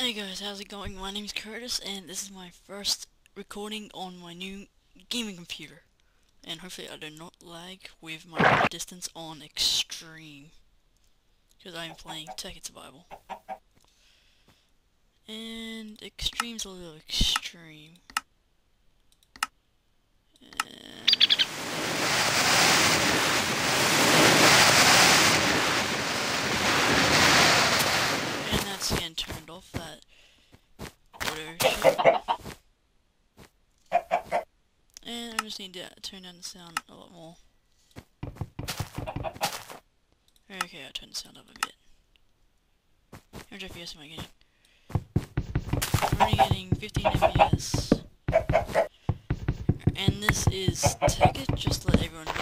Hey guys, how's it going? My name is Curtis and this is my first recording on my new gaming computer. And hopefully I do not lag with my distance on extreme. Because I am playing Tekkit Survival. And extreme's a little extreme. And that's again turned off that auto shit. And I just need to turn down the sound a lot more. Okay, I'll turn the sound up a bit. How much FPS am I getting? I'm already getting 15 FPS. And this is Tekkit, just to let everyone know.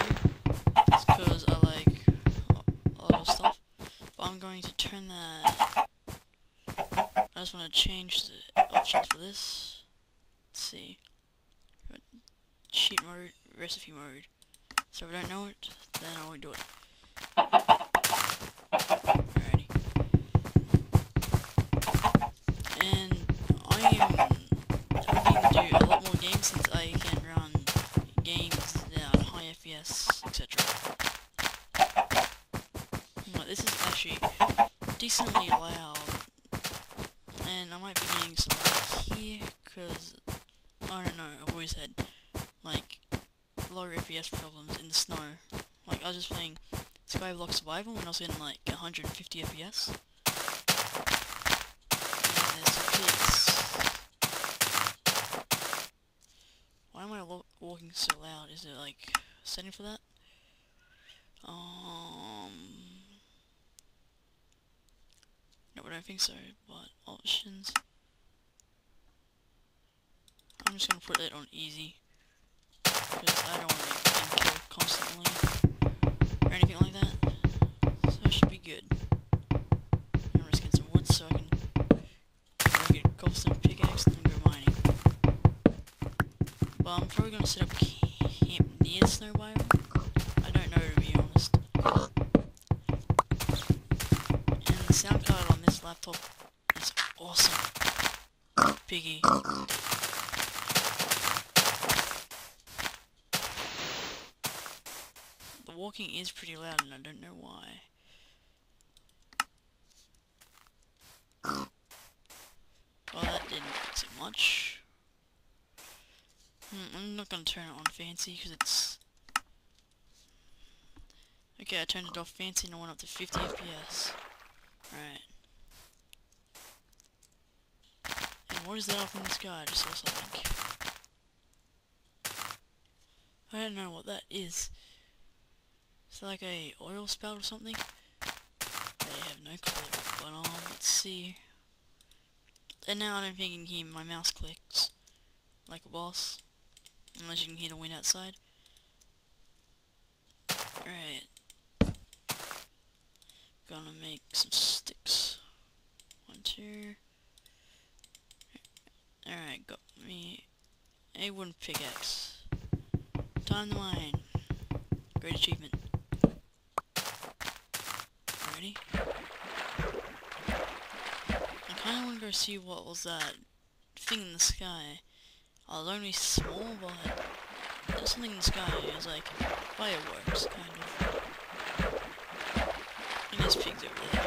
It's because I like a lot of stuff. But I'm going to turn that... I just want to change the for this. Let's see. Cheat mode, recipe mode. So if I don't know it, then I won't do it. Alrighty. And I am hoping to do a lot more games since I can run games at high FPS, etc. This is actually decently loud. And I might be getting some lag here, because, I don't know, I've always had, like, low FPS problems in the snow. Like, I was just playing Skyblock Survival and I was getting, like, 150 FPS. Why am I walking so loud? Is it, like, setting for that? Um... No, I don't think so, but options. I'm just gonna put it on easy. Because I don't want to get killed constantly. Or anything like that. So it should be good. I'm just getting some wood so I can get a cobblestone pickaxe and then go mining. But I'm probably gonna set up camp near the snow biome. I don't know to be honest. And the sound card on this laptop is awesome. Piggy. Walking is pretty loud and I don't know why. Well, that didn't fix it much. Hmm, I'm not gonna turn it on fancy because it's... Okay, I turned it off fancy and I went up to 50 FPS. Right. And what is that up in the sky? I just saw something. I don't know what that is. Is like a oil spout or something? I have no clue, but um, let's see. And now I don't think you can hear my mouse clicks like a boss, unless you can hear the wind outside. Alright. Gonna make some sticks. One, two. Alright, got me a wooden pickaxe. Time to mine. Great achievement. I go see what was that thing in the sky. I was only small, but there's something in the sky. It was like fireworks, kind of. And there's pigs over there.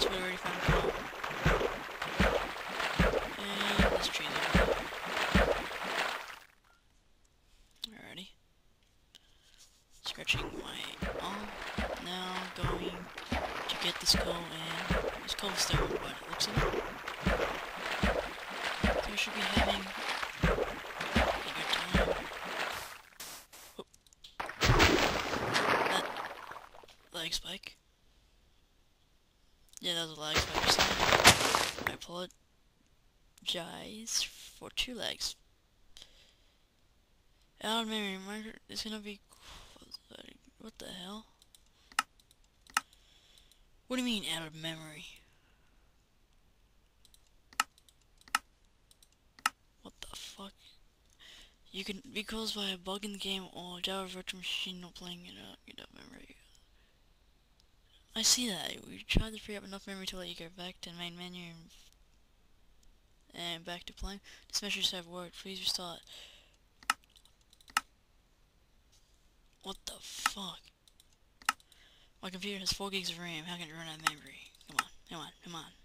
So we already found a. And there's trees over there. Alrighty. Scratching my arm. Now going to get this coal and this cobblestone by the looks of it. So I should be having a good time. Whoop. That lag spike. Yeah, that was a lag spike now. I apologize for two legs. Out of memory, reminder, it's gonna be... What the hell? What do you mean out of memory? What the fuck? You can be caused by a bug in the game or Java virtual machine not playing it out, out of memory. I see that. We tried to free up enough memory to let you go back to the main menu and, and back to playing. This measures have worked. Please restart. What the fuck? My computer has 4 gigs of RAM. How can it run out of memory? Come on, come on, come on.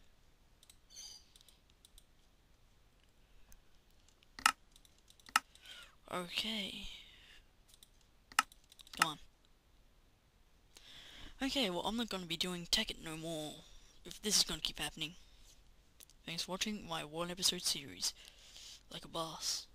Okay. Come on. Okay, well I'm not going to be doing Tekkit no more. If this is going to keep happening. Thanks for watching my one episode series. Like a boss.